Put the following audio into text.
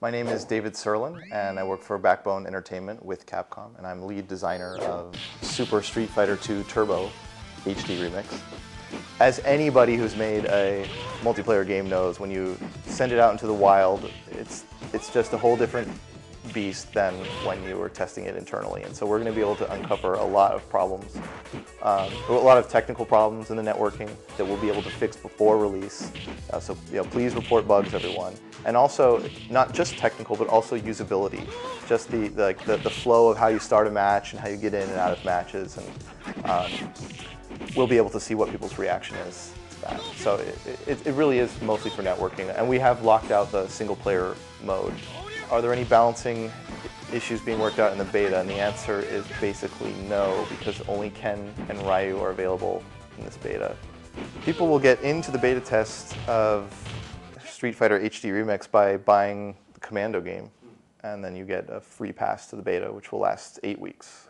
My name is David Sirlin, and I work for Backbone Entertainment with Capcom, and I'm lead designer of Super Street Fighter II Turbo HD Remix. As anybody who's made a multiplayer game knows, when you send it out into the wild, it's, it's just a whole different beast than when you were testing it internally. And so we're going to be able to uncover a lot of problems, um, a lot of technical problems in the networking that we'll be able to fix before release. Uh, so you know, please report bugs, everyone. And also, not just technical, but also usability. Just the, the, the, the flow of how you start a match and how you get in and out of matches. And um, we'll be able to see what people's reaction is to that. So it, it, it really is mostly for networking. And we have locked out the single player mode are there any balancing issues being worked out in the beta? And the answer is basically no, because only Ken and Ryu are available in this beta. People will get into the beta test of Street Fighter HD Remix by buying the Commando game, and then you get a free pass to the beta, which will last eight weeks.